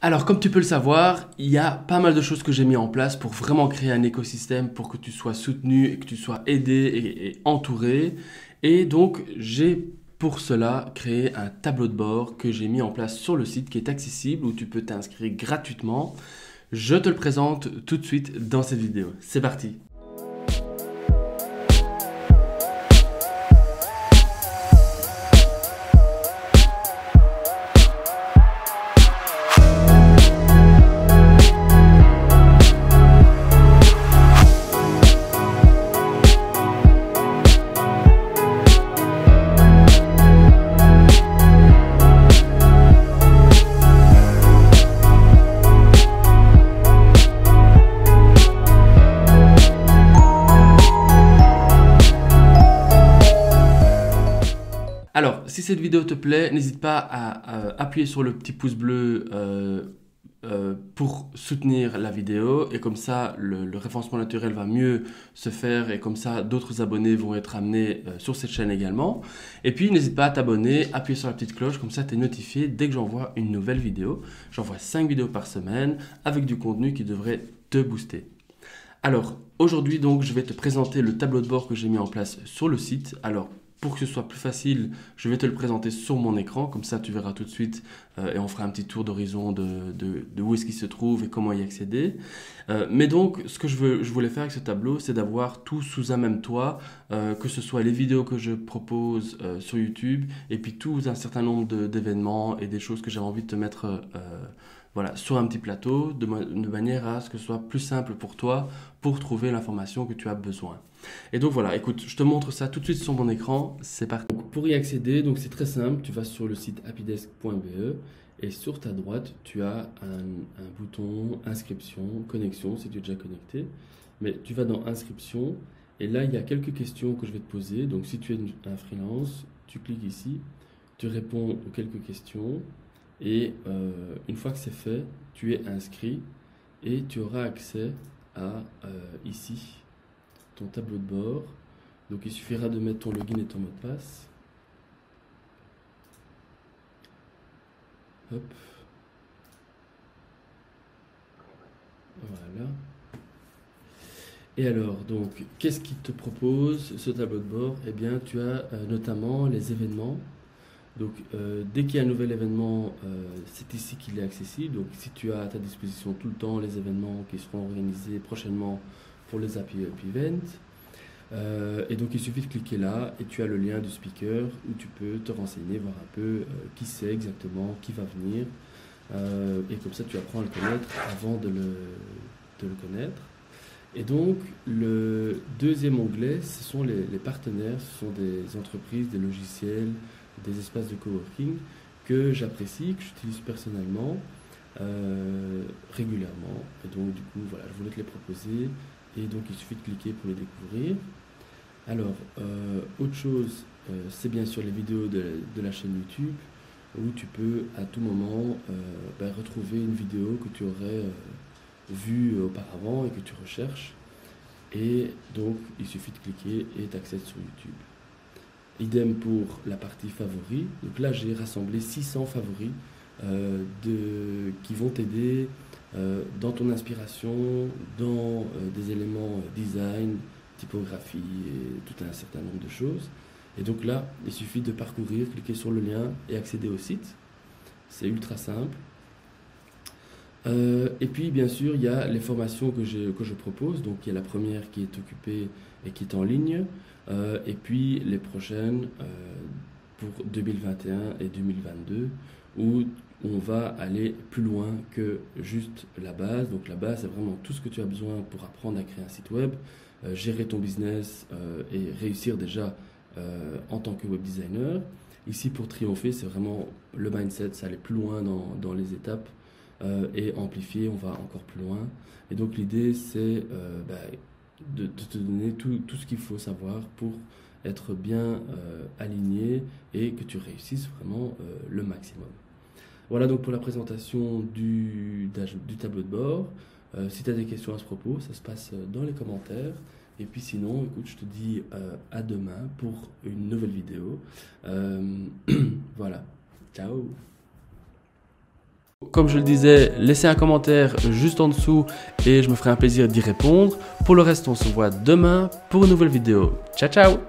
Alors, comme tu peux le savoir, il y a pas mal de choses que j'ai mis en place pour vraiment créer un écosystème pour que tu sois soutenu et que tu sois aidé et, entouré. Et donc, j'ai pour cela créé un tableau de bord que j'ai mis en place sur le site qui est accessible où tu peux t'inscrire gratuitement. Je te le présente tout de suite dans cette vidéo. C'est parti si cette vidéo te plaît, n'hésite pas à, appuyer sur le petit pouce bleu euh, euh, pour soutenir la vidéo et comme ça le, référencement naturel va mieux se faire et comme ça d'autres abonnés vont être amenés euh, sur cette chaîne également. Et puis n'hésite pas à t'abonner, appuyer sur la petite cloche, comme ça tu es notifié dès que j'envoie une nouvelle vidéo. J'envoie 5 vidéos par semaine avec du contenu qui devrait te booster. Alors aujourd'hui donc je vais te présenter le tableau de bord que j'ai mis en place sur le site. Alors pour que ce soit plus facile, je vais te le présenter sur mon écran, comme ça tu verras tout de suite euh, et on fera un petit tour d'horizon de, de, où est-ce qu'il se trouve et comment y accéder. Euh, mais donc, ce que je, voulais faire avec ce tableau, c'est d'avoir tout sous un même toit, euh, que ce soit les vidéos que je propose sur YouTube et puis tout un certain nombre d'événements et des choses que j'ai envie de te mettre voilà, sur un petit plateau, de, manière à ce que ce soit plus simple pour toi pour trouver l'information que tu as besoin. Et donc voilà, écoute, je te montre ça tout de suite sur mon écran, c'est parti. pour y accéder, donc c'est très simple, tu vas sur le site happydesk.be et sur ta droite, tu as un, bouton inscription, connexion si tu es déjà connecté. Mais tu vas dans inscription et là il y a quelques questions que je vais te poser. Donc si tu es un freelance, tu cliques ici, tu réponds aux quelques questions et euh, une fois que c'est fait, tu es inscrit et tu auras accès à euh, ici ton tableau de bord. Donc il suffira de mettre ton login et ton mot de passe. Hop. Voilà. Et alors, donc, qu'est-ce qui te propose ce tableau de bord? Eh bien, tu as euh, notamment les événements donc, euh, dès qu'il y a un nouvel événement, euh, c'est ici qu'il est accessible. Donc, si tu as à ta disposition tout le temps les événements qui seront organisés prochainement pour les Happy Up Events. Euh, et donc, il suffit de cliquer là et tu as le lien du speaker où tu peux te renseigner, voir un peu qui c'est exactement, qui va venir. et comme ça, tu apprends à le connaître avant de le, connaître. Et donc, le deuxième onglet, ce sont les partenaires, ce sont des entreprises, des logiciels, des espaces de coworking que j'apprécie, que j'utilise personnellement euh, régulièrement. Et donc, du coup, voilà, je voulais te les proposer. Et donc, il suffit de cliquer pour les découvrir. Alors, euh, autre chose, euh, c'est bien sûr les vidéos de, la chaîne YouTube où tu peux à tout moment ben, retrouver une vidéo que tu aurais vue auparavant et que tu recherches. Et donc, il suffit de cliquer et t'accèdes sur YouTube. Idem pour la partie favoris. Donc là, j'ai rassemblé 600 favoris euh, qui vont t'aider euh, dans ton inspiration, dans euh, des éléments design, typographie et tout un certain nombre de choses. Et donc là, il suffit de parcourir, cliquer sur le lien et accéder au site. C'est ultra simple. Et puis, bien sûr, il y a les formations que, que je propose. Donc, il y a la première qui est occupée et qui est en ligne. Euh, et puis les prochaines euh, pour 2021 et 2022 où on va aller plus loin que juste la base. Donc la base, c'est vraiment tout ce que tu as besoin pour apprendre à créer un site web, euh, gérer ton business et réussir déjà en tant que web designer. Ici, pour triompher, c'est vraiment le mindset, ça aller plus loin dans, dans les étapes et amplifier, on va encore plus loin. Et donc l'idée, c'est bah, de, te donner tout, ce qu'il faut savoir pour être bien euh, aligné et que tu réussisses vraiment euh, le maximum. Voilà donc pour la présentation du, du tableau de bord. Euh, si tu as des questions à ce propos, ça se passe dans les commentaires. Et puis sinon, écoute, je te dis à demain pour une nouvelle vidéo. voilà. Ciao Comme je le disais, laissez un commentaire juste en dessous et je me ferai un plaisir d'y répondre. Pour le reste, on se voit demain pour une nouvelle vidéo. Ciao ciao